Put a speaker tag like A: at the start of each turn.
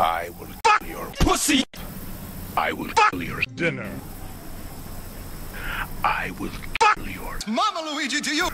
A: I will fuck your pussy. I will fuck your
B: Dinner.
A: I will fuck your
C: Mama Luigi to you!